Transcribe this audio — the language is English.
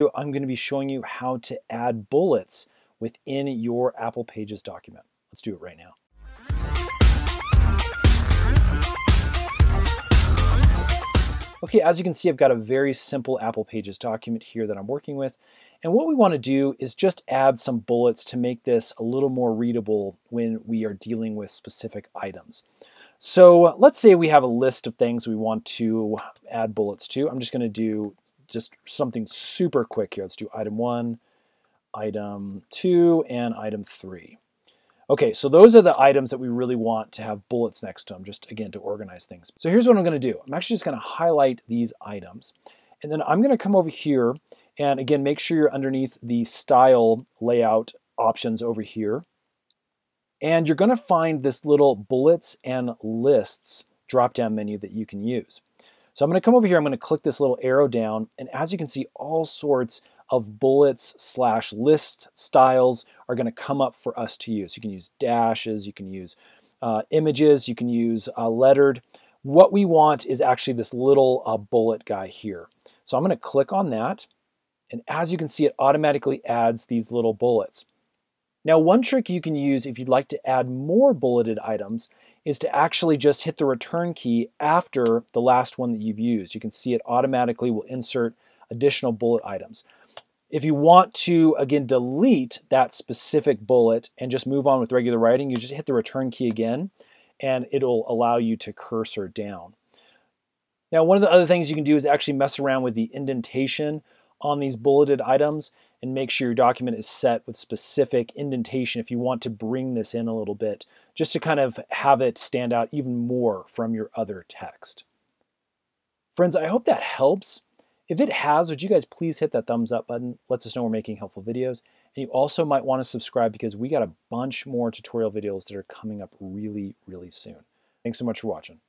I'm going to be showing you how to add bullets within your Apple Pages document. Let's do it right now. Okay, as you can see, I've got a very simple Apple Pages document here that I'm working with. And what we want to do is just add some bullets to make this a little more readable when we are dealing with specific items. So let's say we have a list of things we want to add bullets to. I'm just going to do just something super quick here. Let's do item one, item two, and item three. Okay, so those are the items that we really want to have bullets next to them, just again to organize things. So here's what I'm going to do. I'm actually just going to highlight these items. And then I'm going to come over here and again, make sure you're underneath the style layout options over here. And you're going to find this little bullets and lists drop-down menu that you can use. So I'm going to come over here, I'm going to click this little arrow down, and as you can see, all sorts of bullets slash list styles are going to come up for us to use. You can use dashes, you can use uh, images, you can use uh, lettered. What we want is actually this little uh, bullet guy here. So I'm going to click on that, and as you can see, it automatically adds these little bullets. Now, one trick you can use if you'd like to add more bulleted items is to actually just hit the return key after the last one that you've used. You can see it automatically will insert additional bullet items. If you want to, again, delete that specific bullet and just move on with regular writing, you just hit the return key again, and it'll allow you to cursor down. Now, one of the other things you can do is actually mess around with the indentation on these bulleted items and make sure your document is set with specific indentation if you want to bring this in a little bit, just to kind of have it stand out even more from your other text. Friends, I hope that helps. If it has, would you guys please hit that thumbs up button? Lets us know we're making helpful videos. And you also might want to subscribe because we got a bunch more tutorial videos that are coming up really, really soon. Thanks so much for watching.